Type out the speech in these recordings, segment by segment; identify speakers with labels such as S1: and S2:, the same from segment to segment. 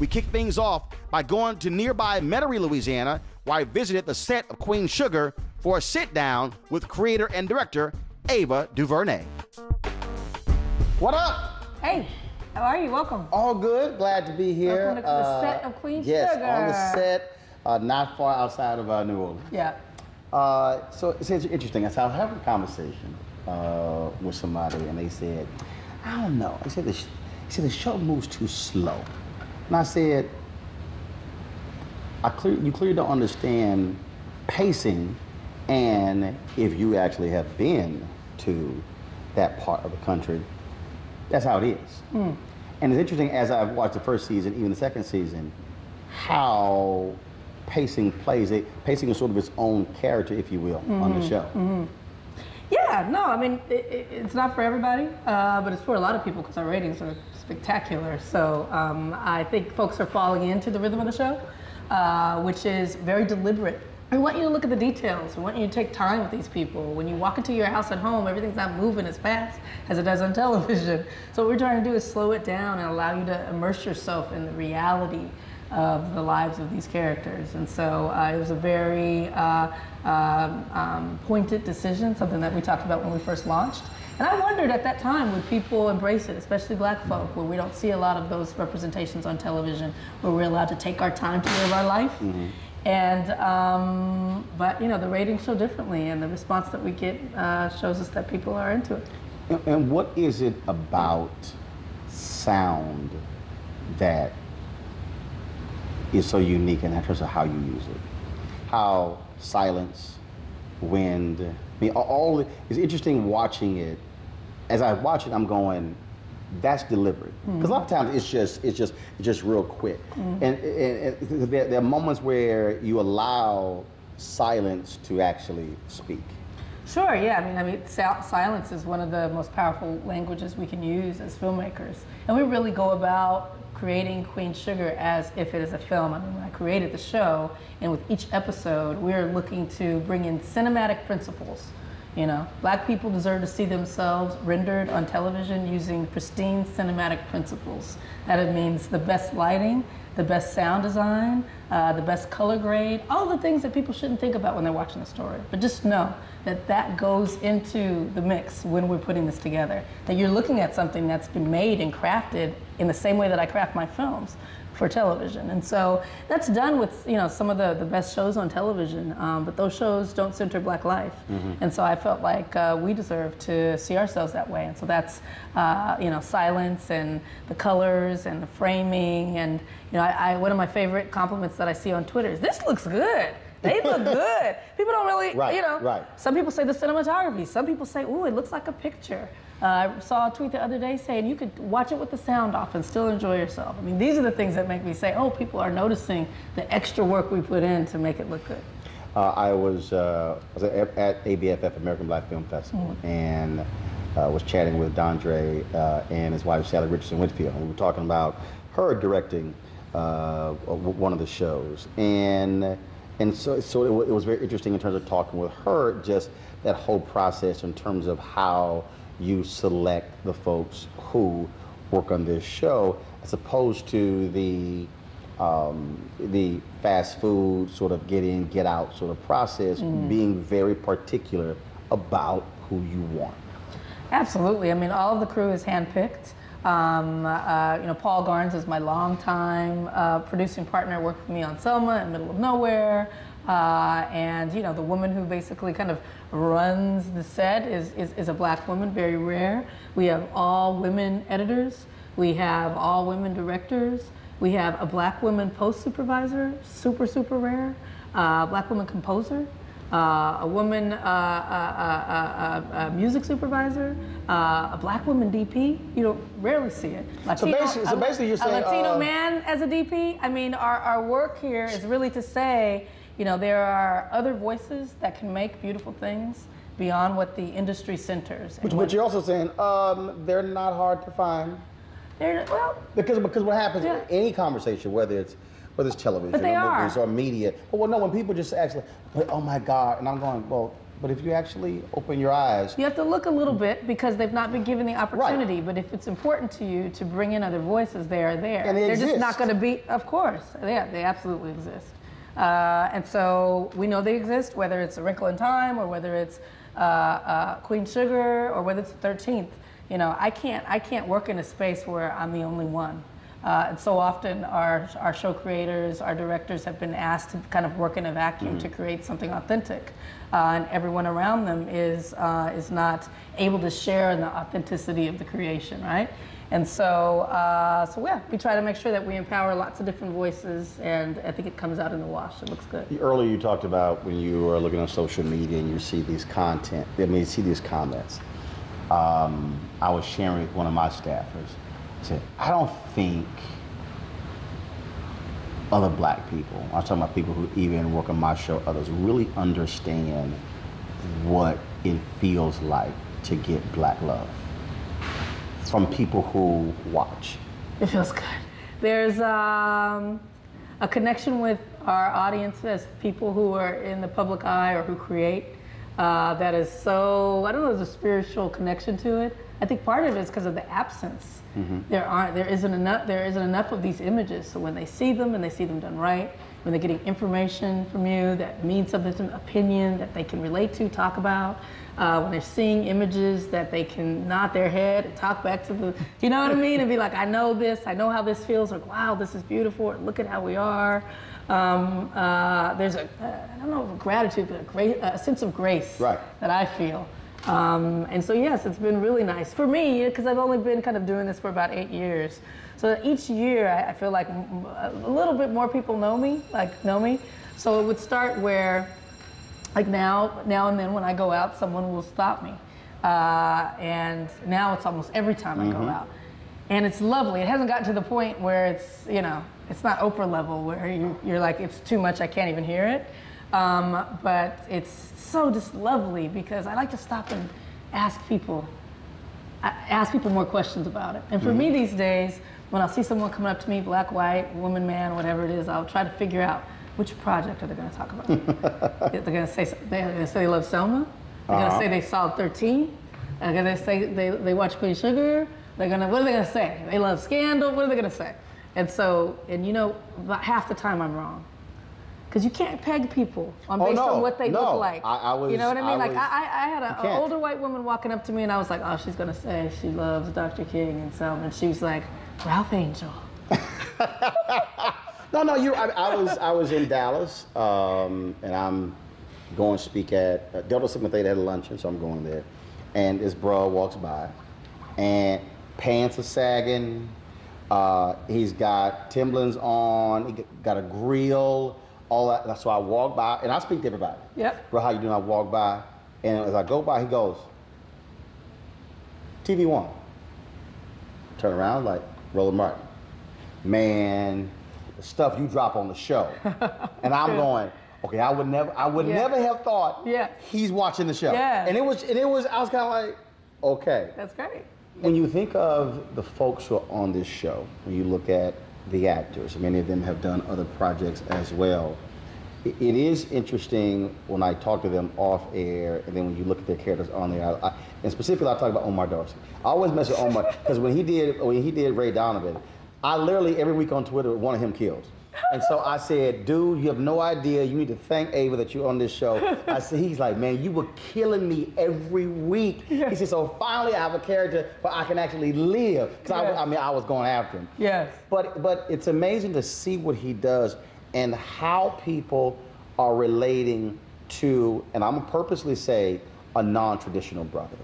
S1: We kick things off by going to nearby Metairie, Louisiana, where I visited the set of Queen Sugar for a sit down with creator and director Ava DuVernay. What up?
S2: Hey, how are you? Welcome.
S1: All good. Glad to be here.
S2: Welcome to the set of Queen
S1: yes,
S2: Sugar.
S1: on the set, uh, not far outside of uh, New Orleans.
S2: Yeah.
S1: Uh, so it's interesting. I was having a conversation uh, with somebody, and they said, "I don't know." They said the, sh- he said the show moves too slow, and I said, "I clear, you clearly don't understand pacing, and if you actually have been to that part of the country, that's how it is." Hmm. And it's interesting as I've watched the first season, even the second season, how pacing plays it. Pacing is sort of its own character, if you will, on the mm-hmm. show. Mm-hmm.
S2: Yeah, no, I mean, it, it, it's not for everybody, uh, but it's for a lot of people because our ratings are spectacular. So um, I think folks are falling into the rhythm of the show, uh, which is very deliberate. We want you to look at the details. We want you to take time with these people. When you walk into your house at home, everything's not moving as fast as it does on television. So what we're trying to do is slow it down and allow you to immerse yourself in the reality of the lives of these characters. And so uh, it was a very uh, um, um, pointed decision, something that we talked about when we first launched. And I wondered at that time, would people embrace it, especially black folk, where we don't see a lot of those representations on television, where we're allowed to take our time to live our life. And, um, but you know, the ratings show differently, and the response that we get uh, shows us that people are into it.
S1: And, and what is it about sound that is so unique in terms of how you use it? How silence, wind, I mean, all it's interesting watching it. As I watch it, I'm going, that's deliberate. Mm. Because a lot of times it's just it's just it's just real quick. Mm. And, and, and there, there are moments where you allow silence to actually speak.
S2: Sure, yeah. I mean, I mean, sil- silence is one of the most powerful languages we can use as filmmakers, and we really go about creating Queen Sugar as if it is a film. I mean, when I created the show, and with each episode, we're looking to bring in cinematic principles. You know, black people deserve to see themselves rendered on television using pristine cinematic principles. That it means the best lighting, the best sound design, uh, the best color grade, all the things that people shouldn't think about when they're watching the story. But just know that that goes into the mix when we're putting this together. That you're looking at something that's been made and crafted in the same way that I craft my films for television. And so that's done with you know some of the, the best shows on television, um, but those shows don't center black life. And so I felt like uh, we deserve to see ourselves that way. And so that's uh, you know silence and the colors and the framing and you know I, I, one of my favorite compliments that I see on Twitter is this looks good. They look good. People don't really,
S1: Right,
S2: you know.
S1: right.
S2: Some people say the cinematography. Some people say, ooh, it looks like a picture. Uh, I saw a tweet the other day saying you could watch it with the sound off and still enjoy yourself. I mean, these are the things that make me say, oh, people are noticing the extra work we put in to make it look good.
S1: Uh, I was, uh, was at, at ABFF American Black Film Festival and uh, was chatting with Dondre uh, and his wife Salli Richardson Whitfield. And we were talking about her directing uh, one of the shows, and and so so it, it was very interesting in terms of talking with her, just that whole process in terms of how you select the folks who work on this show, as opposed to the um, the fast food sort of get in, get out sort of process, being very particular about who you want.
S2: Absolutely. I mean, all of the crew is handpicked. Um, uh, you know, Paul Garnes is my longtime uh, producing partner, worked with me on Selma in Middle of Nowhere. Uh, and, you know, the woman who basically kind of runs the set is, is, is a black woman, very rare. We have all women editors. We have all women directors. We have a black woman post supervisor, super, super rare. Uh, black woman composer uh, a woman uh, uh, uh, uh, music supervisor, uh, a black woman DP. You don't rarely see it. Latino,
S1: basically- so basically you're saying
S2: a
S1: Latino
S2: man as a DP. I mean, our, our work here is really to say, you know, there are other voices that can make beautiful things beyond what the industry centers.
S1: But, but you're also saying um, they're not hard to find
S2: they're- well,
S1: because because what happens
S2: Yeah.
S1: in any conversation, whether it's whether it's television or
S2: are.
S1: movies or media, but well, no, when people just actually, but, oh my God, and I'm going, well, but if you actually open your eyes,
S2: You have to look a little bit because they've not been given the opportunity. But if it's important to you to bring in other voices, they are there.
S1: And they
S2: are just not going to be, of course, yeah, they absolutely exist. Uh, and so we know they exist, whether it's A Wrinkle in Time or whether it's uh, uh, Queen Sugar or whether it's the 13th. You know, I can't, I can't work in a space where I'm the only one. Uh, and so often our, our show creators, our directors have been asked to kind of work in a vacuum to create something authentic. Uh, and everyone around them is, uh, is not able to share in the authenticity of the creation, right? And so, uh, so yeah, we try to make sure that we empower lots of different voices, and I think it comes out in the wash. It looks good.
S1: Earlier, you talked about when you are looking on social media and you see these content, I mean, you see these comments. Um, I was sharing with one of my staffers. I said, I don't think other black people, I'm talking about people who even work on my show, others really understand what it feels like to get black love from people who watch.
S2: It feels good. There's um, a connection with our audience as people who are in the public eye or who create uh, that is so, I don't know, there's a spiritual connection to it. I think part of it is because of the absence. There aren't, there isn't enough, there isn't enough of these images. So when they see them and they see them done right, when they're getting information from you that means something to an opinion that they can relate to, talk about, uh, when they're seeing images that they can nod their head and talk back to the, you know what I mean? And be like, I know this, I know how this feels, like, wow, this is beautiful, look at how we are. Um, uh, there's a, uh, I don't know, gratitude, but a, great, a sense of grace
S1: Right.
S2: that I feel. Um, and so, yes, it's been really nice for me because I've only been kind of doing this for about eight years. So each year, I, I feel like m- a little bit more people know me, like know me. So it would start where, like now, now and then when I go out, someone will stop me. Uh, and now it's almost every time I go out. And it's lovely. It hasn't gotten to the point where it's, you know, it's not Oprah level where you, you're like, it's too much, I can't even hear it. Um, but it's so just lovely because I like to stop and ask people, I ask people more questions about it. And for me these days, when I'll see someone coming up to me, black, white, woman, man, whatever it is, I'll try to figure out which project are they going to talk about. they're going to say they're going to say they love Selma. They're going to say they saw 13. They're going to say they, they watch Queen Sugar. They're going to what are they going to say? They love Scandal. What are they going to say? And so, and you know, about half the time I'm wrong. Because you can't peg people on
S1: Oh,
S2: based
S1: no,
S2: on what they
S1: no.
S2: look like.
S1: I- I was-
S2: you know what I mean?
S1: I
S2: like
S1: was-
S2: I, I had an older white woman walking up to me, and I was like, "Oh, she's gonna say she loves Dr. King and Selma." And she was like, "Ralph Angel."
S1: No, no, you. I, I was I was in Dallas, um, and I'm going to speak at uh, Delta Sigma Theta at a luncheon, so I'm going there. And this bro walks by, and pants are sagging. Uh, he's got Timberlands on. He got a grill, all that. That's So I walk by, and I speak to everybody.
S2: Yep.
S1: Bro, how you doing? I walk by, and as I go by, he goes, TV One. Turn around like Roland Martin. Man, the stuff you drop on the show. and I'm going, okay, I would never I would
S2: Yeah.
S1: never have thought
S2: Yes.
S1: he's watching the show.
S2: Yes.
S1: And it was and it was I was kind of like, okay.
S2: That's great.
S1: When you think of the folks who are on this show, when you look at the actors, many of them have done other projects as well. It is interesting when I talk to them off air, and then when you look at their characters on there. I, I, and specifically, I talk about Omar Dorsey. I always mess with Omar because when he did when he did Ray Donovan, I literally every week on Twitter wanted him killed. And so I said, dude, you have no idea. You need to thank Ava that you're on this show. I said, he's like, man, you were killing me every week. He said, so finally I have a character where I can actually live. Because
S2: Yeah.
S1: I, I mean, I was going after him.
S2: Yes.
S1: But but it's amazing to see what he does and how people are relating to, and I'm gonna purposely say, a non-traditional brother.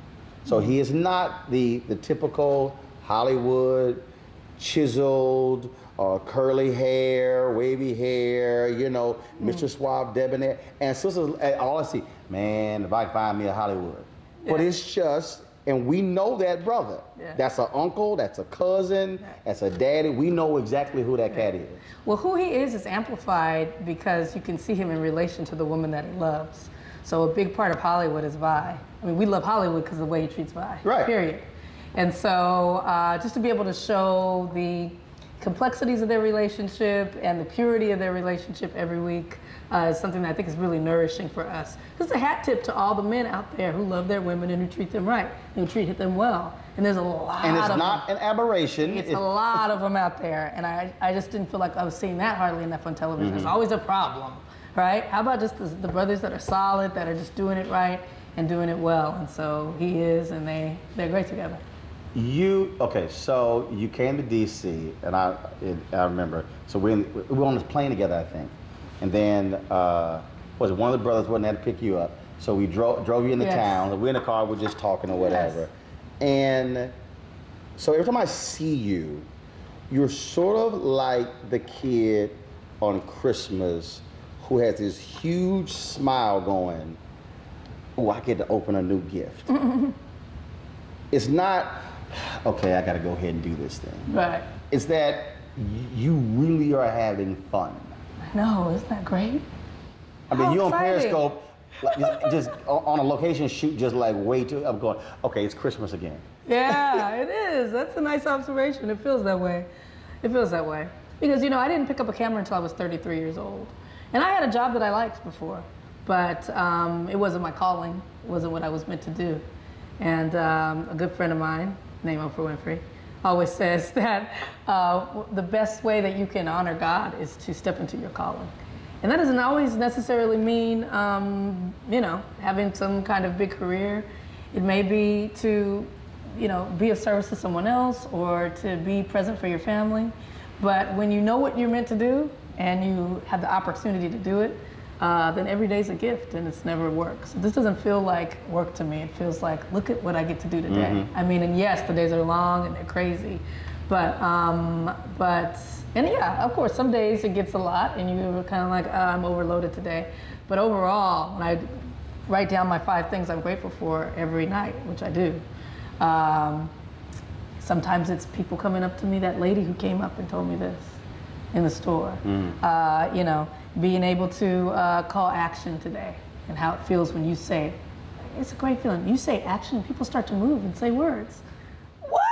S1: So he is not the the typical Hollywood chiseled, uh, curly hair, wavy hair, you know, Mr. Suave, debonair. And sisters, and all I see, man, if I can find me a Hollywood. But it's just, and we know that brother.
S2: Yeah.
S1: That's an uncle, that's a cousin, that's a daddy. We know exactly who that cat is.
S2: Well, who he is is amplified because you can see him in relation to the woman that he loves. So a big part of Hollywood is Vi. I mean, we love Hollywood because of the way he treats Vi.
S1: Right.
S2: Period. And so uh, just to be able to show the complexities of their relationship and the purity of their relationship every week uh, is something that I think is really nourishing for us. Just a hat tip to all the men out there who love their women and who treat them right, and who treat them well. And there's a lot
S1: And it's
S2: of
S1: not
S2: them.
S1: an aberration.
S2: It's
S1: It-
S2: a lot of them out there, and I, I just didn't feel like I was seeing that hardly enough on television.
S1: Mm-hmm.
S2: It's always a problem, right? How about just the, the brothers that are solid, that are just doing it right and doing it well? And so he is, and they they're great together.
S1: You okay? So you came to DC, and I it, I remember. So we we were on this plane together, I think, and then uh, was it one of the brothers wasn't there to pick you up? So we drove drove you into
S2: Yes.
S1: town. We're in the car, we're just talking or whatever, and so every time I see you, you're sort of like the kid on Christmas who has this huge smile going. Oh, I get to open a new gift. it's not okay. I got to go ahead and do this thing.
S2: Right.
S1: It's that you really are having fun.
S2: No, isn't that great?
S1: I mean,
S2: How
S1: you on
S2: exciting.
S1: Periscope, like, just, just on on a location shoot, just like way too. I'm going. Okay, it's Christmas again.
S2: Yeah, it is. That's a nice observation. It feels that way. It feels that way. Because, you know, I didn't pick up a camera until I was 33 years old. And I had a job that I liked before, but um, it wasn't my calling. It wasn't what I was meant to do. And um, a good friend of mine, named Oprah Winfrey, always says that uh, the best way that you can honor God is to step into your calling. And that doesn't always necessarily mean, um, you know, having some kind of big career. It may be to, you know, be of service to someone else or to be present for your family. But when you know what you're meant to do and you have the opportunity to do it, uh, then every day's a gift and it's never work. So this doesn't feel like work to me. It feels like, look at what I get to do today. I mean, and yes, the days are long and they're crazy, but, um, but, and yeah, of course, some days it gets a lot and you're kind of like, "Ah, I'm overloaded today. But overall, when I write down my five things I'm grateful for every night, which I do, um, sometimes it's people coming up to me, that lady who came up and told me this in the store. Uh, you know, being able to uh, call action today and how it feels when you say, it's a great feeling. You say action, people start to move and say words. What?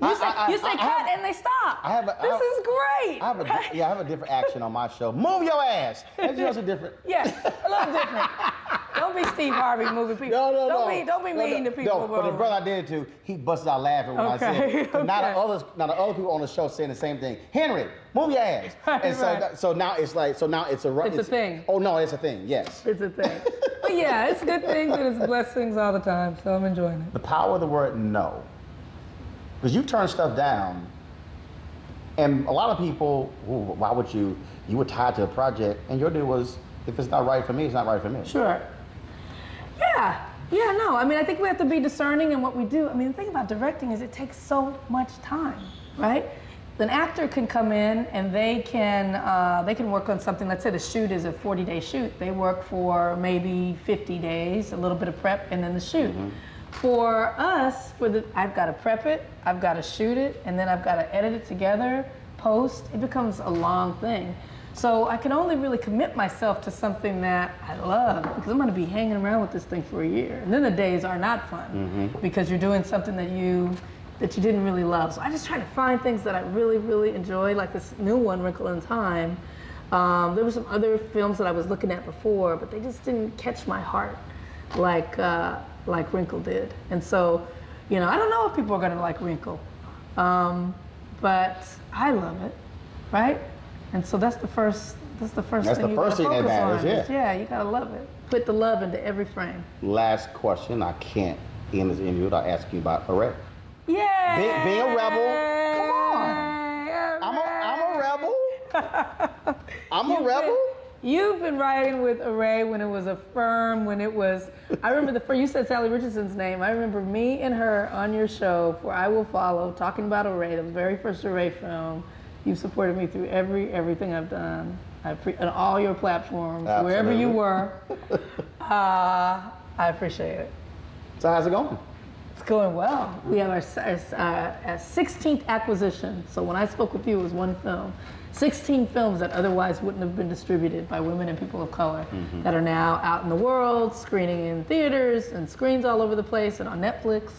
S2: You
S1: I-
S2: say,
S1: I- I-
S2: you say cut
S1: have-
S2: and they stop.
S1: I have a-
S2: this
S1: have-
S2: is great.
S1: I have a yeah, I have a different action on my show. Move your ass. That's just a different.
S2: Yes, a little different. don't be Steve Harvey moving people.
S1: No, no,
S2: don't
S1: no.
S2: Be, don't be
S1: No,
S2: mean
S1: no,
S2: to people.
S1: No, but the brother I did it to, he busted out laughing when I said it. Okay, Now the
S2: okay.
S1: others, now the other people on the show saying the same thing. Henry, move your ass.
S2: Right,
S1: and so,
S2: right.
S1: that- so now it's like, so now it's a ru-
S2: It's a thing.
S1: Oh no, it's a thing. Yes.
S2: It's a thing. but yeah, it's good things and it's blessings all the time. So I'm enjoying it.
S1: The power of the word no. Because you turn stuff down, and a lot of people, "Ooh, why would you? You were tied to a project, and your deal was, if it's not right for me, it's not right for me.
S2: Sure. Yeah. Yeah, no. I mean, I think we have to be discerning in what we do. I mean, the thing about directing is it takes so much time, right? An actor can come in and they can uh, they can work on something. Let's say the shoot is a 40-day shoot. They work for maybe 50 days, a little bit of prep, and then the shoot. For us, for the I've got to prep it, I've got to shoot it, and then I've got to edit it together, post. It becomes a long thing. So I can only really commit myself to something that I love because I'm going to be hanging around with this thing for a year. And then the days are not fun because you're doing something that you that you didn't really love. So I just try to find things that I really, really enjoy, like this new one, Wrinkle in Time. Um, there were some other films that I was looking at before, but they just didn't catch my heart like uh, like Wrinkle did. And so, you know, I don't know if people are going to like Wrinkle, um, but I love it, right? And so that's the first. That's the first
S1: That's
S2: thing
S1: the
S2: you
S1: first thing that
S2: focus
S1: matters,
S2: on.
S1: yeah.
S2: is, yeah, you gotta love it. Put the love into every frame.
S1: Last question. I can't end this interview without asking you about a Array.
S2: Yeah.
S1: Being- being a rebel, come on. I'm a, I'm a rebel. I'm a rebel.
S2: You've been writing with Array when it was a firm, when it was. I remember the first. You said Salli Richardson's name. I remember me and her on your show for I Will Follow, talking about Array, the very first Array film. You've supported me through every everything I've done. I pre- on all your platforms, wherever you were. Uh, I appreciate it.
S1: So how's it going?
S2: It's going well. We have our, our, uh, our 16th acquisition. So when I spoke with you, it was one film. 16 films that otherwise wouldn't have been distributed by women and people of color that are now out in the world, screening in theaters and screens all over the place and on Netflix.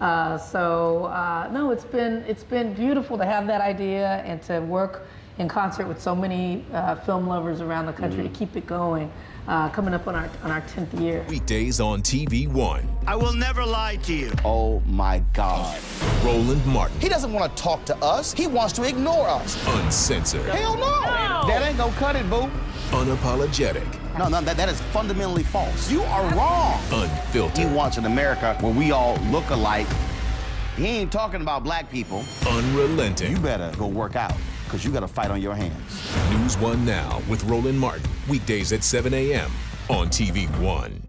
S2: Uh, so uh, no, it's been it's been beautiful to have that idea and to work in concert with so many uh, film lovers around the country to keep it going. Uh, coming up on our on our 10th year.
S3: Weekdays on TV One.
S4: I will never lie to you.
S1: Oh my God.
S3: Roland Martin,
S1: He doesn't want to talk to us. He wants to ignore us.
S3: uncensored,
S1: Hell no. That ain't gonna cut it, boo.
S3: unapologetic,
S1: No, no, that, that is fundamentally false. You are wrong. He
S3: unfiltered,
S1: wants an America where we all look alike. He ain't talking about black people.
S3: unrelenting.
S1: You better go work out, because you got a fight on your hands.
S3: News One Now with Roland Martin. Weekdays at 7 a.m. on TV One.